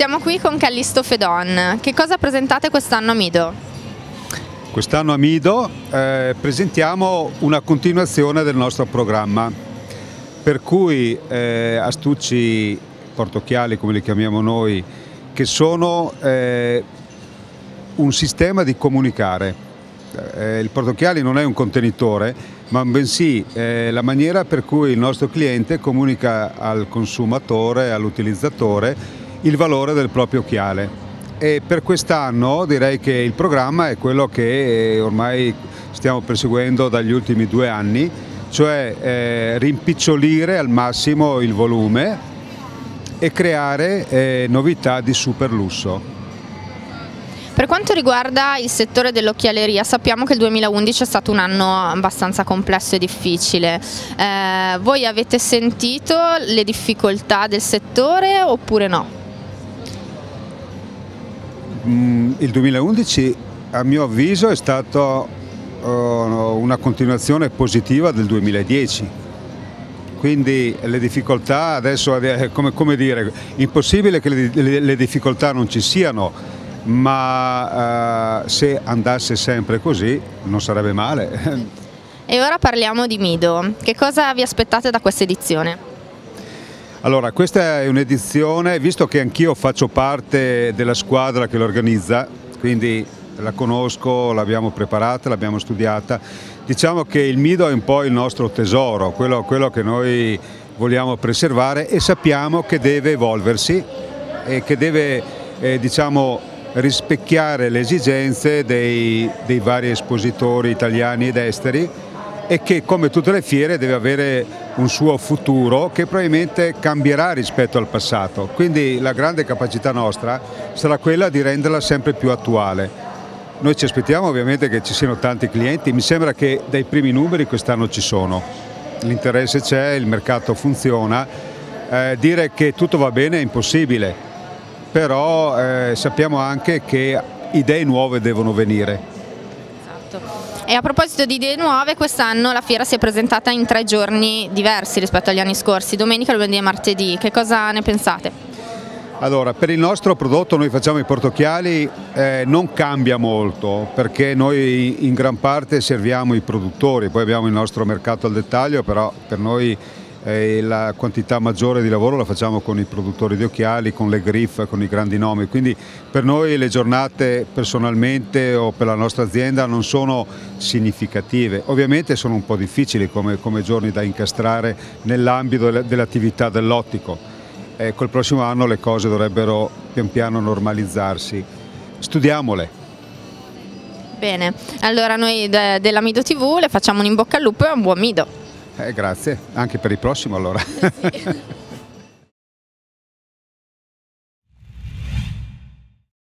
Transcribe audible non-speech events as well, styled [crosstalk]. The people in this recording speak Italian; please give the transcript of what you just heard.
Siamo qui con Callisto Fedon. Che cosa presentate quest'anno a Mido? Quest'anno a Mido eh, presentiamo una continuazione del nostro programma, per cui eh, astucci portocchiali, come li chiamiamo noi, che sono eh, un sistema di comunicare. Eh, il portocchiali non è un contenitore, ma bensì eh, la maniera per cui il nostro cliente comunica al consumatore, all'utilizzatore, il valore del proprio occhiale. E per quest'anno direi che il programma è quello che eh, ormai stiamo perseguendo dagli ultimi due anni, cioè eh, rimpicciolire al massimo il volume e creare eh, novità di super lusso. Per quanto riguarda il settore dell'occhialeria, sappiamo che il 2011 è stato un anno abbastanza complesso e difficile. Eh, voi avete sentito le difficoltà del settore oppure no? Mm, il 2011 a mio avviso è stato uh, una continuazione positiva del 2010 quindi le difficoltà adesso è come, come dire impossibile che le, le, le, difficoltà non ci siano ma uh, se andasse sempre così non sarebbe male. E ora parliamo di Mido. Che cosa vi aspettate da questa edizione? Allora, questa è un'edizione, visto che anch'io faccio parte della squadra che l'organizza, quindi la conosco, l'abbiamo preparata, l'abbiamo studiata, diciamo che il Mido è un po' il nostro tesoro, quello, quello che noi vogliamo preservare e sappiamo che deve evolversi e che deve eh, diciamo, rispecchiare le esigenze dei, dei vari espositori italiani ed esteri e che come tutte le fiere deve avere un suo futuro che probabilmente cambierà rispetto al passato. Quindi la grande capacità nostra sarà quella di renderla sempre più attuale. Noi ci aspettiamo ovviamente che ci siano tanti clienti, mi sembra che dai primi numeri quest'anno ci sono. L'interesse c'è, il mercato funziona, eh, dire che tutto va bene è impossibile, però eh, sappiamo anche che idee nuove devono venire. E a proposito di idee nuove, quest'anno la fiera si è presentata in tre giorni diversi rispetto agli anni scorsi, domenica, lunedì e martedì. Che cosa ne pensate? Allora, per il nostro prodotto noi facciamo i portocchiali, eh, non cambia molto perché noi in gran parte serviamo i produttori, poi abbiamo il nostro mercato al dettaglio, però per noi e la quantità maggiore di lavoro la facciamo con i produttori di occhiali, con le griff, con i grandi nomi, quindi per noi le giornate personalmente o per la nostra azienda non sono significative, ovviamente sono un po' difficili come, come giorni da incastrare nell'ambito dell'attività dell'ottico, eh, col prossimo anno le cose dovrebbero pian piano normalizzarsi, studiamole. Bene, allora noi de della Mido TV le facciamo un in bocca al lupo e un buon Mido. Eh, grazie, anche per il prossimo allora. [laughs]